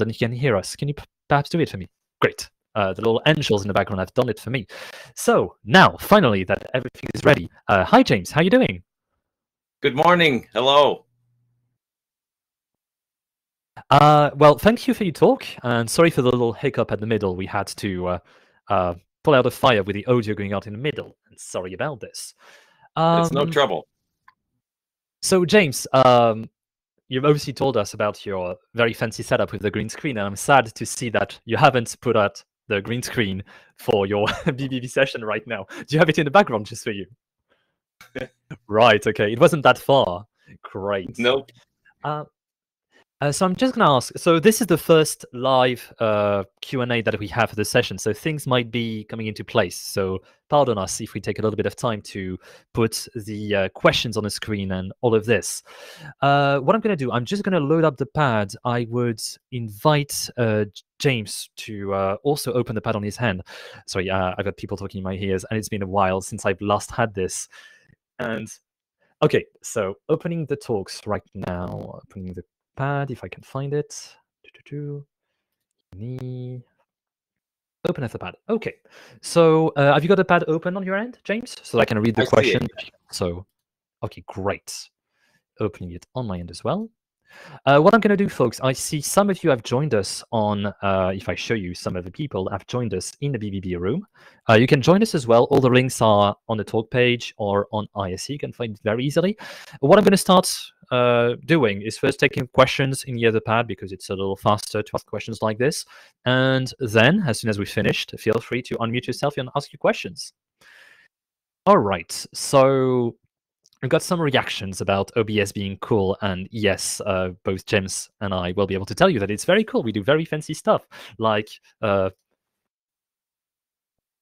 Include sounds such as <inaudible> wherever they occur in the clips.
and you can hear us. Can you perhaps do it for me? Great. Uh, the little angels in the background have done it for me. So now, finally, that everything is ready. Uh, hi, James. How are you doing? Good morning. Hello. Uh, well, thank you for your talk, and sorry for the little hiccup at the middle. We had to uh, uh, pull out a fire with the audio going out in the middle, and sorry about this. Um, it's no trouble. So, James, um, you've obviously told us about your very fancy setup with the green screen, and I'm sad to see that you haven't put out the green screen for your <laughs> BBB session right now. Do you have it in the background just for you? <laughs> right. Okay. It wasn't that far. Great. Nope. Uh, uh, so I'm just going to ask. So this is the first live uh, Q and A that we have for the session. So things might be coming into place. So pardon us if we take a little bit of time to put the uh, questions on the screen and all of this. Uh, what I'm going to do, I'm just going to load up the pad. I would invite uh, James to uh, also open the pad on his hand. Sorry, I've got people talking in my ears, and it's been a while since I've last had this. And okay, so opening the talks right now. Opening the pad if I can find it. Open as the pad. Okay. So uh, have you got the pad open on your end, James? So I can read the I question. So, okay, great. Opening it on my end as well. Uh, what I'm going to do, folks, I see some of you have joined us on, uh, if I show you, some of the people have joined us in the BBB room. Uh, you can join us as well. All the links are on the talk page or on IRC. You can find it very easily. What I'm going to start uh, doing is first taking questions in the other pad because it's a little faster to ask questions like this. And then, as soon as we've finished, feel free to unmute yourself and ask your questions. All right, so I've got some reactions about OBS being cool, and yes, uh, both James and I will be able to tell you that it's very cool. We do very fancy stuff, like uh,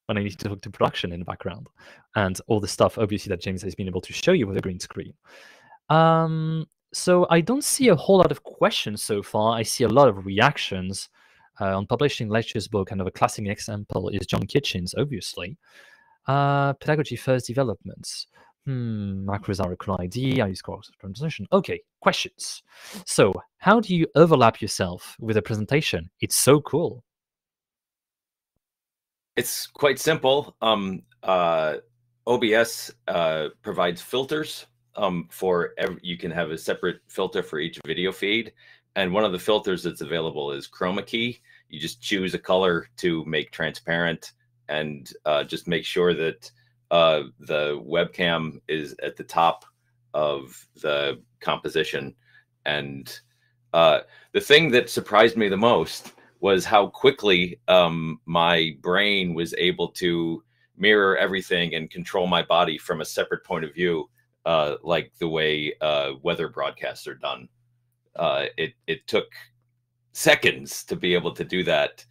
when I need to talk to production in the background, and all the stuff, obviously, that James has been able to show you with a green screen. Um, so I don't see a whole lot of questions so far. I see a lot of reactions. Uh, on publishing lectures book, kind of a classic example is John Kitchin's, obviously. Uh, pedagogy first developments. Hmm, macros are a cool idea. I use cross transition. Okay, questions. So, how do you overlap yourself with a presentation? It's so cool. It's quite simple. Um, uh, OBS uh, provides filters um, for every, you can have a separate filter for each video feed. And one of the filters that's available is chroma key. You just choose a color to make transparent and uh, just make sure that uh, the webcam is at the top of the composition. And uh, the thing that surprised me the most was how quickly um, my brain was able to mirror everything and control my body from a separate point of view, uh, like the way uh, weather broadcasts are done. Uh, it it took seconds to be able to do that.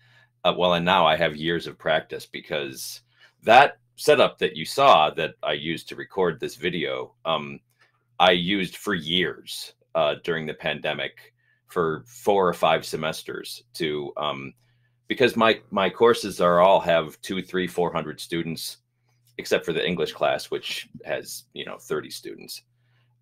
Uh, well, and now I have years of practice because that setup that you saw that I used to record this video, um, I used for years uh, during the pandemic for four or five semesters to um, because my my courses are all have two, three, four hundred students, except for the English class, which has you know thirty students.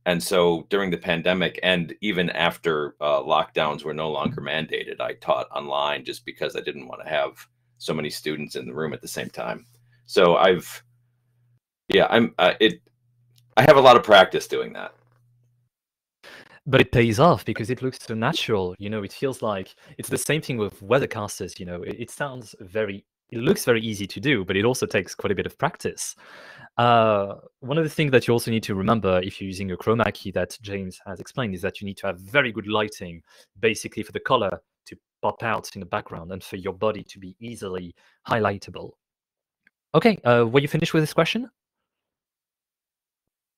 And so during the pandemic, and even after uh, lockdowns were no longer mandated, I taught online just because I didn't want to have so many students in the room at the same time. So I've, yeah, I'm uh, it. I have a lot of practice doing that. But it pays off because it looks so natural. You know, it feels like it's the same thing with weathercasters. You know, it, it sounds very, it looks very easy to do, but it also takes quite a bit of practice. Uh, one of the things that you also need to remember if you're using a chroma key that James has explained is that you need to have very good lighting, basically for the color to pop out in the background and for your body to be easily highlightable. Okay, uh, were you finished with this question?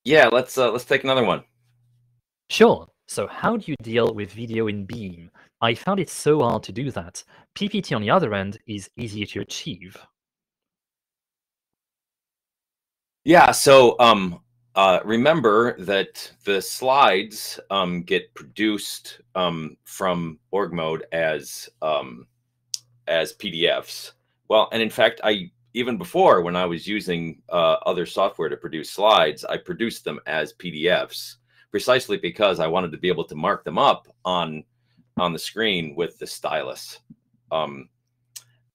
Yeah, let's uh, let's take another one. Sure. So how do you deal with video in Beamer? I found it so hard to do that. PPT on the other end is easier to achieve. Yeah, so um, uh, remember that the slides um, get produced um, from org mode as um, as PDFs. Well, and in fact, I even before when I was using uh, other software to produce slides, I produced them as PDFs precisely because I wanted to be able to mark them up on on the screen with the stylus. Um,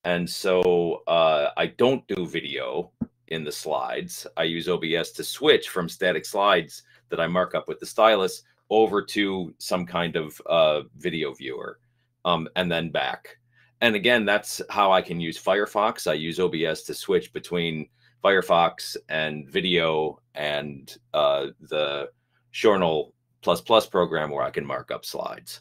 and so uh, I don't do video in the slides. I use OBS to switch from static slides that I mark up with the stylus over to some kind of uh, video viewer um, and then back. And again, that's how I can use Firefox. I use OBS to switch between Firefox and video and uh, the Xournal plus plus program where I can mark up slides.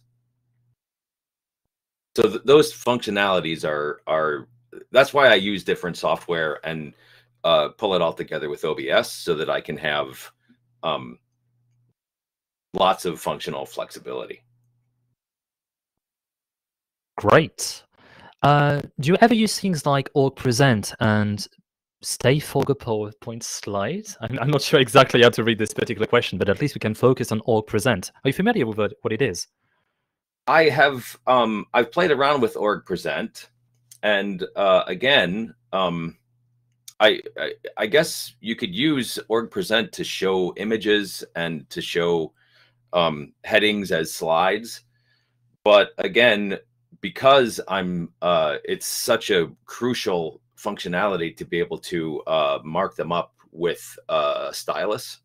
So th those functionalities are are that's why I use different software and uh, pull it all together with OBS so that I can have um, lots of functional flexibility. Great. Uh, do you ever use things like org present and stay for a PowerPoint slide? I'm, I'm, not sure exactly how to read this particular question, but at least we can focus on org present. Are you familiar with what it is? I have um, I've played around with org present, and uh, again, um, I, I, I guess you could use org present to show images and to show um, headings as slides, but again, because I'm uh, it's such a crucial functionality to be able to uh, mark them up with uh, stylus.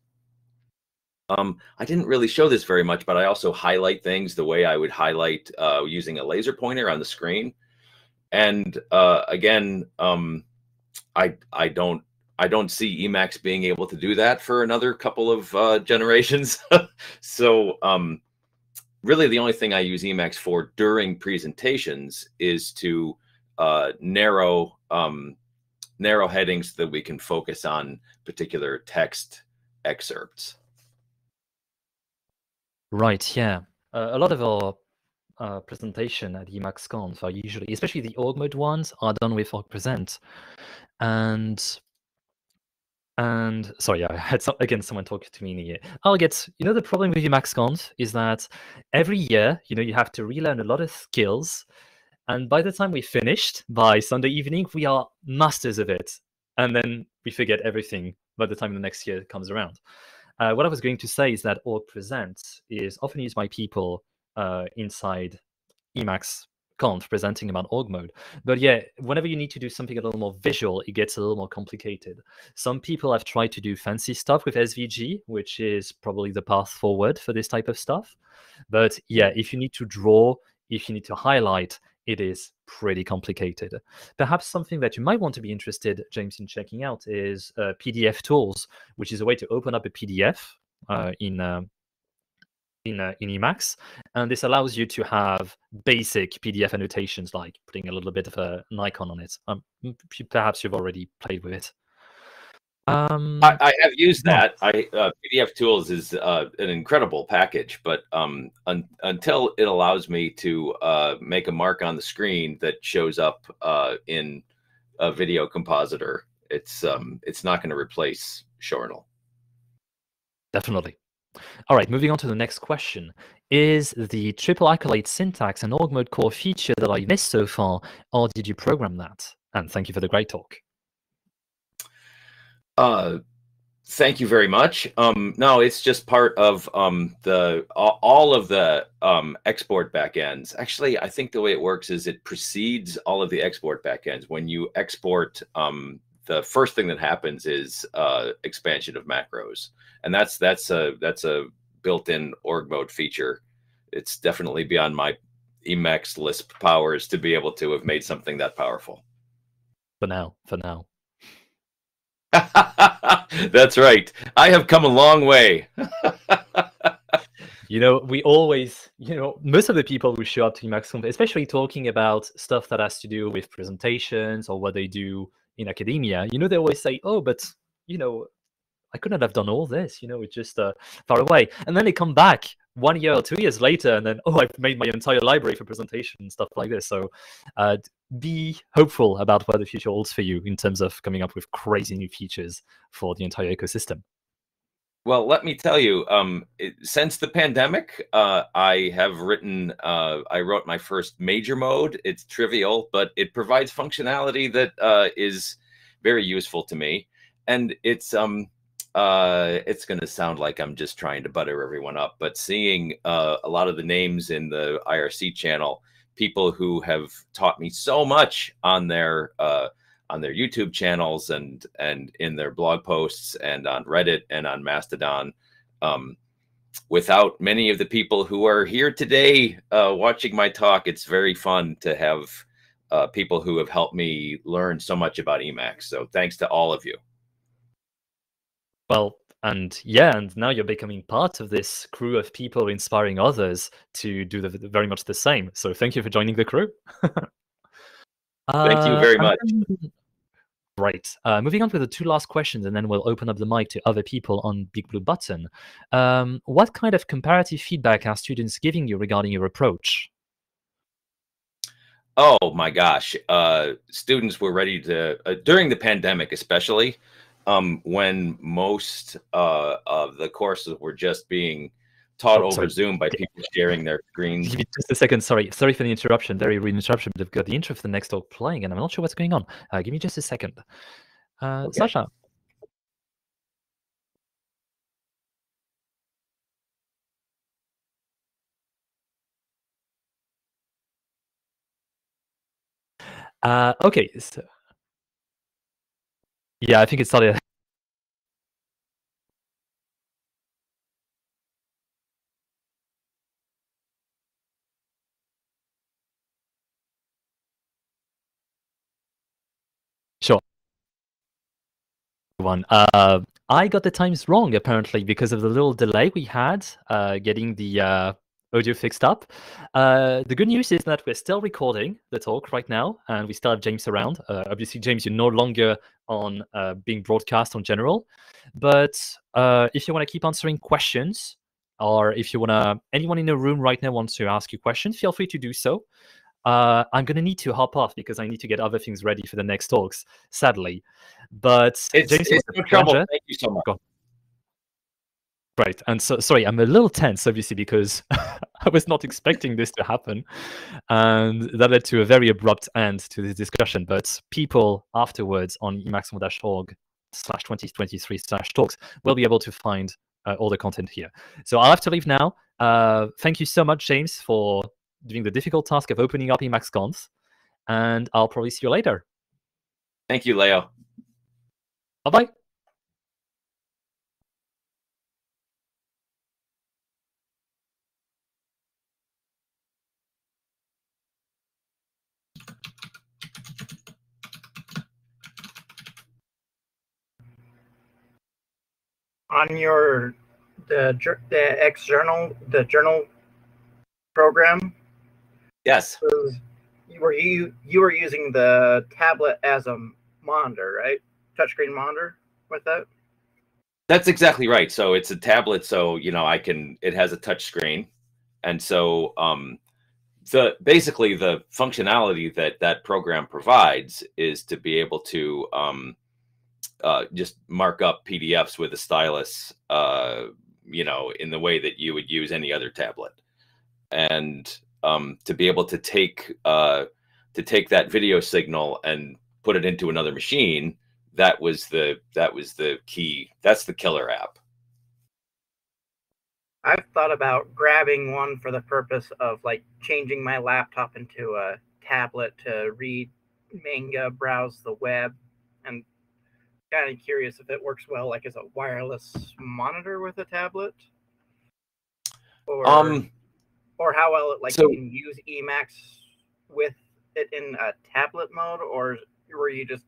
Um, I didn't really show this very much, but I also highlight things the way I would highlight uh, using a laser pointer on the screen. And uh, again, um, I I don't I don't see Emacs being able to do that for another couple of uh, generations. <laughs> so um, really, the only thing I use Emacs for during presentations is to uh, narrow um, narrow headings that we can focus on particular text excerpts. Right. Yeah. Uh, a lot of our uh, presentation at EmacsConf are usually, especially the org mode ones, are done with org present, and and sorry, I had some, again someone talking to me in ear. I'll get you know the problem with EmacsConf is that every year you know you have to relearn a lot of skills, and by the time we finished by Sunday evening, we are masters of it, and then we forget everything by the time the next year comes around. Uh, what I was going to say is that org present is often used by people uh, inside Emacs conf presenting about org mode. But yeah, whenever you need to do something a little more visual, it gets a little more complicated. Some people have tried to do fancy stuff with SVG, which is probably the path forward for this type of stuff. But yeah, if you need to draw, if you need to highlight, it is pretty complicated. Perhaps something that you might want to be interested, James, in checking out is uh, PDF tools, which is a way to open up a PDF uh, in uh, in uh, in Emacs, and this allows you to have basic PDF annotations, like putting a little bit of a, an icon on it. Um, perhaps you've already played with it. Um, I, I, have used that. I uh, PDF Tools is uh, an incredible package, but um, un until it allows me to uh, make a mark on the screen that shows up uh, in a video compositor, it's um, it's not going to replace Xournal. Definitely. All right, moving on to the next question. Is the triple accolade syntax an org mode core feature that I missed so far, or did you program that? And thank you for the great talk. Uh, thank you very much. Um, no, it's just part of um, the all of the um, export backends. Actually, I think the way it works is it precedes all of the export backends. When you export, um, the first thing that happens is uh, expansion of macros, and that's that's a that's a built-in org mode feature. It's definitely beyond my Emacs Lisp powers to be able to have made something that powerful. For now, for now. <laughs> That's right. I have come a long way. <laughs> you know, we always, you know, most of the people who show up to Emacs, especially talking about stuff that has to do with presentations or what they do in academia, you know, they always say, oh, but, you know, I couldn't have done all this, you know, it's just uh, far away. And then they come back one year or two years later, and then, oh, I've made my entire library for presentation and stuff like this. So uh, be hopeful about what the future holds for you in terms of coming up with crazy new features for the entire ecosystem. Well, let me tell you, um, it, since the pandemic, uh, I have written, uh, I wrote my first major mode. It's trivial, but it provides functionality that uh, is very useful to me. And it's, um, uh, it's going to sound like I'm just trying to butter everyone up, but seeing uh, a lot of the names in the IRC channel, people who have taught me so much on their uh, on their YouTube channels and and in their blog posts and on Reddit and on Mastodon. Um, without many of the people who are here today uh, watching my talk, it's very fun to have uh, people who have helped me learn so much about Emacs. So thanks to all of you. Well, and yeah, and now you're becoming part of this crew of people inspiring others to do the, very much the same. So thank you for joining the crew. <laughs> thank you very uh, much. <laughs> Right. Uh, moving on to the two last questions, and then we'll open up the mic to other people on Big Blue Button. Um, what kind of comparative feedback are students giving you regarding your approach? Oh my gosh. Uh, students were ready to, uh, during the pandemic, especially um, when most uh, of the courses were just being taught oh, over sorry. Zoom by people sharing their screens. Give me just a second. Sorry, sorry for the interruption. Very rude interruption. But I've got the intro for the next talk playing, and I'm not sure what's going on. Uh, give me just a second. Uh, okay. Sacha. Uh, okay. So, yeah, I think it's started. Sure. One. Uh, I got the times wrong apparently because of the little delay we had uh, getting the uh, audio fixed up. Uh, the good news is that we're still recording the talk right now, and we still have James around. Uh, obviously, James, you're no longer on uh, being broadcast on general, but uh, if you want to keep answering questions, or if you want to, anyone in the room right now wants to ask you questions, feel free to do so. Uh, I'm going to need to hop off because I need to get other things ready for the next talks, sadly. But it's, James, it's no trouble. Thank you so much. Right. And so, sorry, I'm a little tense, obviously, because <laughs> I was not expecting this to happen. And that led to a very abrupt end to this discussion. But people afterwards on emacs.org slash 2023 slash talks will be able to find uh, all the content here. So I'll have to leave now. Uh, thank you so much, James, for doing the difficult task of opening up EmacsConf. And I'll probably see you later. Thank you, Leo. Bye-bye. On your the the X journal the journal program. Yes. Were you you were using the tablet as a monitor, right? Touchscreen monitor with that. That's exactly right. So it's a tablet, so you know I can. It has a touch screen, and so um, the basically the functionality that that program provides is to be able to um, uh, just mark up PDFs with a stylus, uh, you know, in the way that you would use any other tablet, and um, to be able to take uh, to take that video signal and put it into another machine. That was the that was the key. That's the killer app. I've thought about grabbing one for the purpose of like changing my laptop into a tablet to read manga, browse the web, kind of curious if it works well, like as a wireless monitor with a tablet, or um, or how well it like so, you can use Emacs with it in a tablet mode, or were you just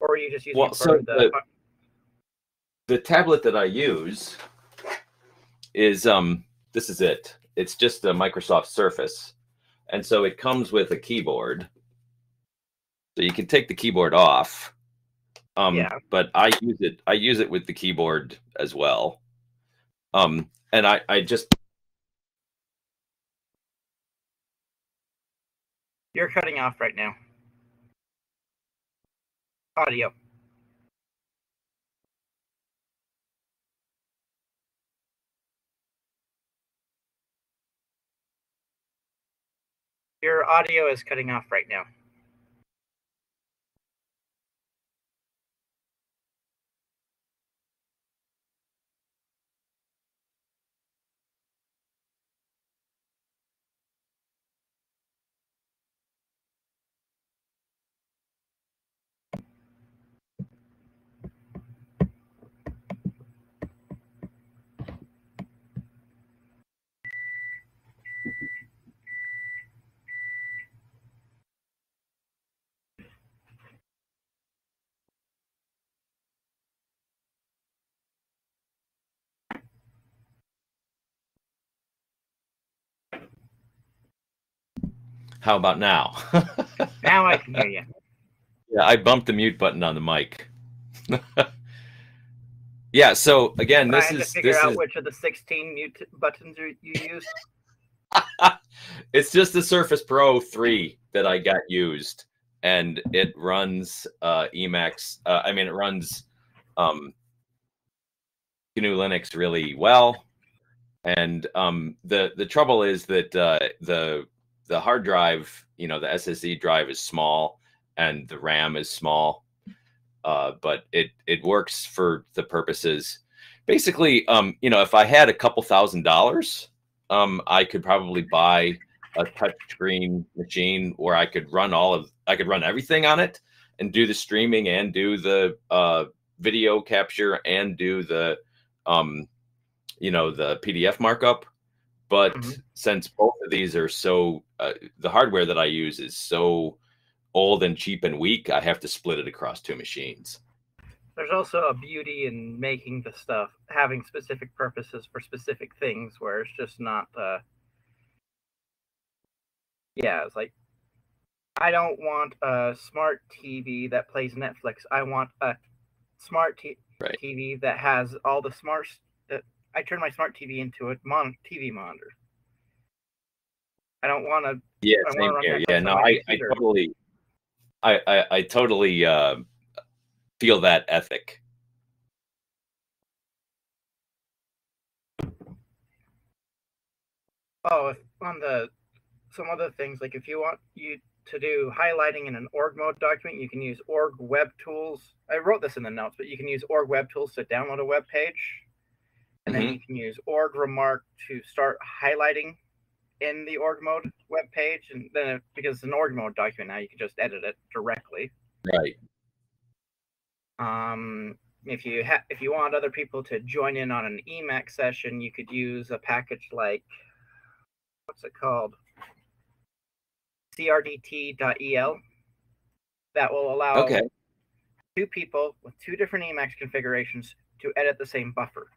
or were you just using well, so the, the the tablet that I use is um this is it. It's just a Microsoft Surface, and so it comes with a keyboard. So you can take the keyboard off um, yeah. But I use it. I use it with the keyboard as well. Um, and I I just You're cutting off right now. Audio. Your audio is cutting off right now. How about now? <laughs> now I can hear you. Yeah, I bumped the mute button on the mic. <laughs> yeah, so again, I this to is figure this out is which of the 16 mute buttons you, you used. <laughs> it's just the Surface Pro 3 that I got used, and it runs uh, Emacs. Uh, I mean, it runs um, GNU Linux really well. And um, the the trouble is that uh, the the hard drive, you know, the SSD drive is small, and the RAM is small, uh, but it it works for the purposes. Basically, um, you know, if I had a couple thousand dollars, um, I could probably buy a touchscreen machine where I could run all of I could run everything on it and do the streaming and do the uh, video capture and do the um, you know the PDF markup. But Mhm. since both of these are so uh, the hardware that I use is so old and cheap and weak, I have to split it across two machines. There's also a beauty in making the stuff having specific purposes for specific things, where it's just not. Uh, yeah, it's like I don't want a smart TV that plays Netflix. I want a smart t- Right. TV that has all the smarts. I turn my smart TV into a mon- TV monitor. I don't want to. Yeah, I same here. Yeah, no, I, I totally, I, I, I totally uh, feel that ethic. Oh, if on the some other things like if you want you to do highlighting in an org mode document, you can use org web tools. I wrote this in the notes, but you can use org web tools to download a web page. And then you can use org remark to start highlighting in the org mode web page. And then it, because it's an org mode document now, you can just edit it directly. Right. Um, if you ha- if you want other people to join in on an Emacs session, you could use a package like what's it called? crdt.el that will allow Okay. two people with two different Emacs configurations to edit the same buffer.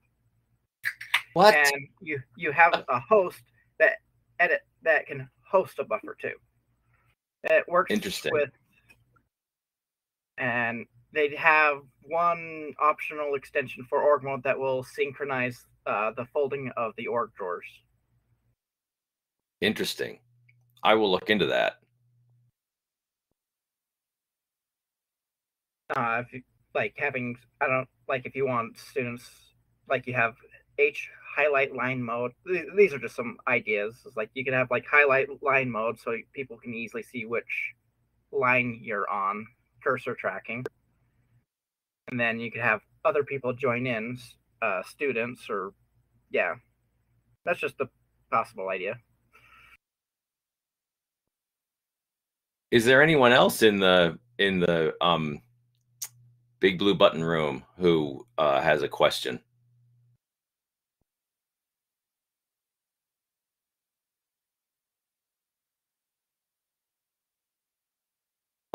What? And you you have a host that edit that can host a buffer too. It works Interesting. with and they have one optional extension for org mode that will synchronize uh, the folding of the org drawers. Interesting. I will look into that. uh, if you like having I don't like if you want students like you have H highlight line mode. These are just some ideas. It's like you can have like highlight line mode so people can easily see which line you're on, cursor tracking, and then you can have other people join in, uh, students or yeah, that's just a possible idea. Is there anyone else in the in the um big blue button room who uh, has a question?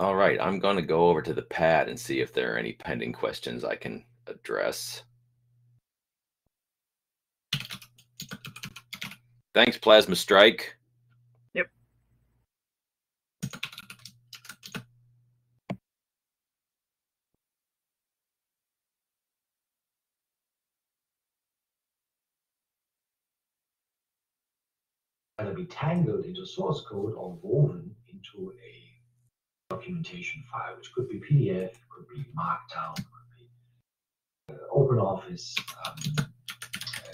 All right, I'm going to go over to the pad and see if there are any pending questions I can address. Thanks, Plasma Strike. Yep. Either be tangled into source code or woven into a documentation file, which could be PDF, could be Markdown, could be uh, OpenOffice, um, uh,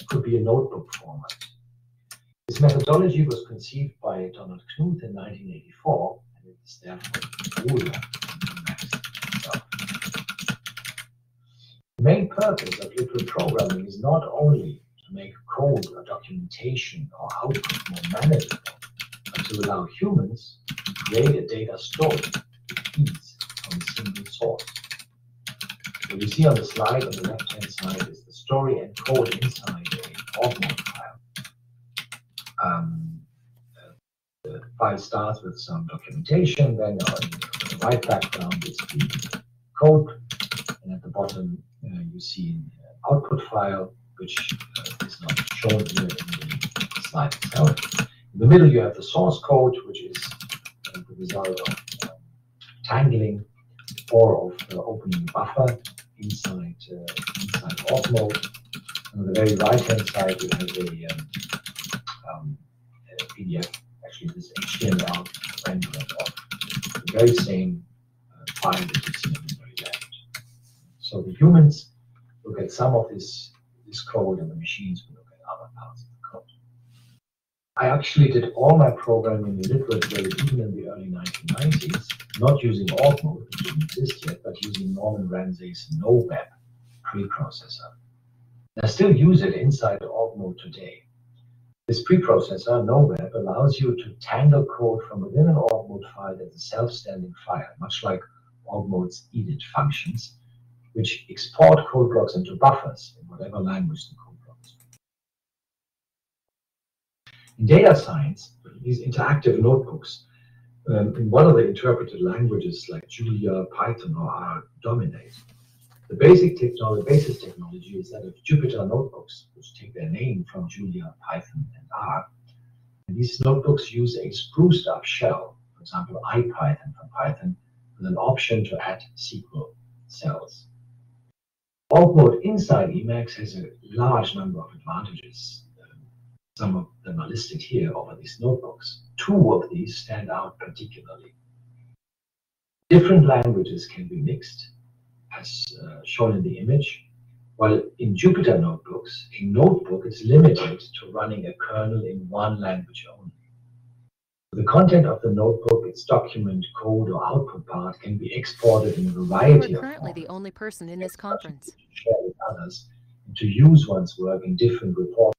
could be a notebook format. This methodology was conceived by Donald Knuth in 1984, and it is therefore older. The main purpose of literate programming is not only to make code or documentation or output more manageable, but to allow humans create a data with ease from a single source. What you see on the slide on the left-hand side is the story and code inside a org-mode file. Um, uh, the file starts with some documentation, then on the right background is the code, and at the bottom uh, you see an output file which uh, is not shown here in the slide itself. In the middle, you have the source code, which is result of um, tangling or of uh, opening buffer inside uh, inside mode. On the very right hand side, you have a, um, um, a PDF, actually this HTML rendering of the very same uh, file that you see on the very left. So the humans look at some of this this code, and the machines will look at other parts. I actually did all my programming in the literate even in the early 1990s, not using org mode, which didn't exist yet, but using Norman Ramsey's NoWeb preprocessor. I still use it inside org mode today. This preprocessor, NoWeb, allows you to tangle code from within an org mode file as a self-standing file, much like org mode's edit functions, which export code blocks into buffers in whatever language the code block is. Data science, these interactive notebooks, um, in one of the interpreted languages like Julia, Python, or R dominate. The basic technology, basis technology is that of Jupyter notebooks, which take their name from Julia, Python, and R. And these notebooks use a spruced up shell, for example, IPython from Python, with an option to add SQL cells. Org mode inside Emacs has a large number of advantages. Some of them are listed here over these notebooks. Two of these stand out particularly. Different languages can be mixed, as uh, shown in the image, while in Jupyter notebooks, a notebook is limited to running a kernel in one language only. The content of the notebook, its document, code, or output part can be exported in a variety You of are currently the only person in this conference. to share with others and to use one's work in different reporting